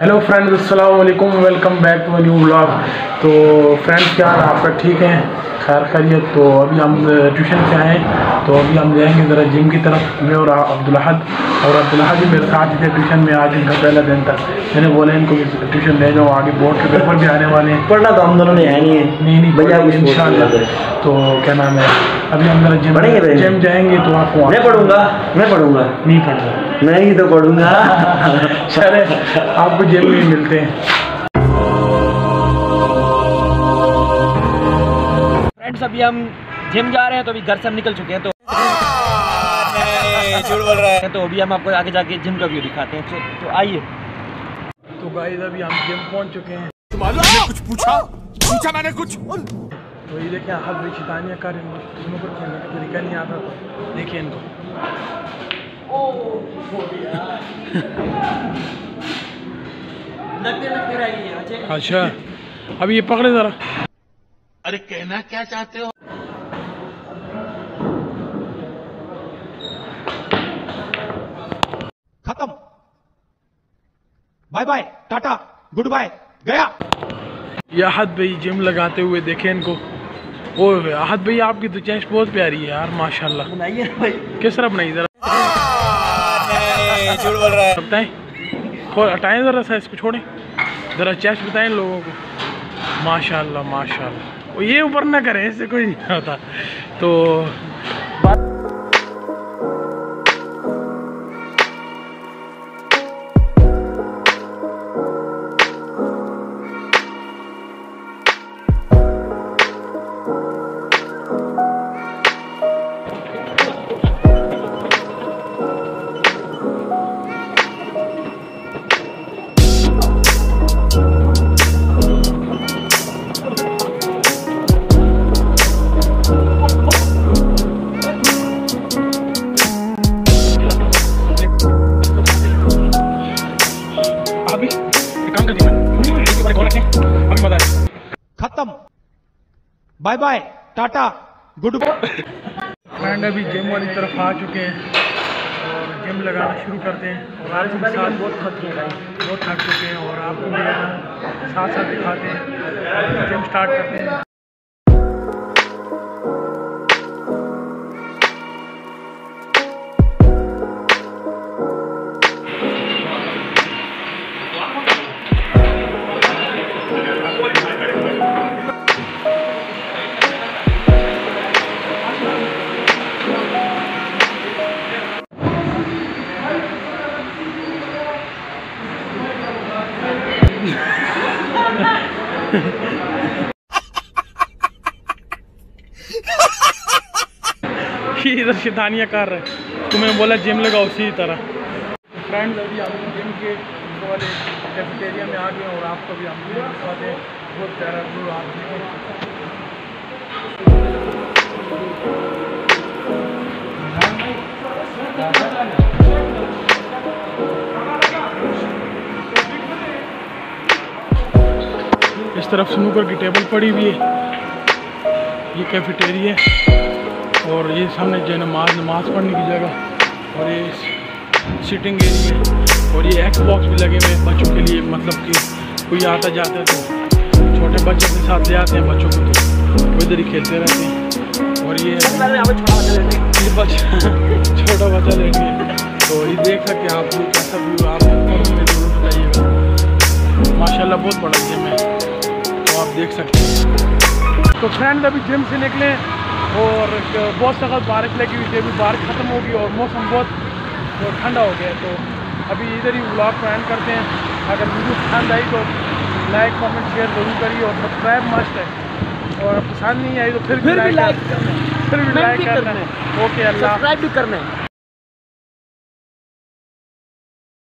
Hello friends अस्सलाम वालेकुम welcome back to new blog तो फ्रेंड्स क्या आपका ठीक है? खैर, खैरियत। तो अभी हम ट्यूशन से आए तो अभी हम जाएँगे ज़रा जिम की तरफ़। मैं और अब्दुलहद और अब्दुलहद भी मेरे साथ थे ट्यूशन में आज इनका पहला दिन था। मैंने बोला इनको ट्यूशन ले जाओ आगे बोर्ड के पेपर भी आने वाले हैं। पढ़ना तो हम दोनों ने है नहीं। है नहीं नहीं भैया इन इंशाल्लाह। तो क्या नाम है? अभी हम ज़रा जिम पढ़ेंगे जिम जाएँगे तो आपको मैं पढ़ूँगा मैं पढ़ूँगा। नहीं पढ़ना। मैं ही तो पढ़ूँगा। चले आपको जिम में मिलते हैं। फ्रेंड्स अभी हम जिम जा रहे हैं तो अभी घर से हम निकल चुके हैं तो झूठ बोल रहा है। तो अभी हम आपको आगे जाके जिम का व्यू दिखाते हैं। तो, तो आइए। तो गाइस अभी हम जिम पहुँच चुके हैं। कुछ पूछा? पूछा मैंने कुछ। तो ये देखिए हद भी शैतानियाँ कर रहे हैं। को खेलने का तरीका नहीं आता तो देखिए इनको। लगते लगते रहिए अच्छा। अभी ये पकड़े ज़रा। अरे कहना क्या चाहते हो खत्म bye bye tata good bye गया। ये आहद भाई जिम लगाते हुए देखे इनको। ओ आहद भाई आपकी तो चेस्ट बहुत प्यारी है यार माशाल्लाह। बनाइए भाई। किस तरह बनाई ज़रा? झूठ बोल रहा है। बताएँ। हटाएँ ज़रा सा इसको छोड़ें। ज़रा चेस्ट बताएँ लोगों को। माशाल्लाह माशाल्लाह। ये ऊपर ना करें इससे कोई नहीं होता। तो अभी काम करते हैं अभी खत्म। Bye bye Tata good friend अभी जिम वाली तरफ़ आ चुके हैं और जिम लगाना शुरू करते हैं। और आज के साथ बहुत थक गए हैं बहुत थक चुके हैं और आपको भी साथ साथ दिखाते हैं। जिम स्टार्ट करते हैं। ये इधर शैतानियाँ कर रहे हैं। तुम्हें बोला जिम लगाओ उसी तरह। फ्रेंड्स अभी हम जिम के वाले कैफेटेरिया में आ गए और आपको भी हम दिखाते हैं बहुत प्यारा व्यू आप देखें। इस तरफ़ स्नूकर की टेबल पड़ी हुई है। ये कैफेटेरिया है और ये सामने जो नमाज़ नमाज़ पढ़ने की जगह और ये सिटिंग एरिया और ये एक्स बॉक्स भी लगे हुए हैं बच्चों के लिए मतलब कि कोई आता जाता है तो छोटे बच्चों के साथ ले आते हैं बच्चों को तो वो इधर ही खेलते रहते हैं। और ये बच्चा छोटा बच्चा लेंगे तो ये देख सकते हैं आप कैसा व्यू आप बताइएगा। माशाल्लाह बहुत बड़ा जिम है। देख सकते हैं। तो फ्रेंड अभी जिम से निकले और बहुत सख्त बारिश लगी हुई थी। अभी बारिश ख़त्म हो गई और मौसम बहुत तो ठंडा हो गया तो अभी इधर ही व्लॉग को एंड करते हैं। अगर वीडियो पसंद आई तो लाइक कमेंट शेयर ज़रूर करिए और सब्सक्राइब मस्ट है। और पसंद नहीं आई तो फिर भी फिर भी लाइक करना। है फिर भी लाइक करना। करना है। ओके अल्लाह सब्सक्राइब भी करना है।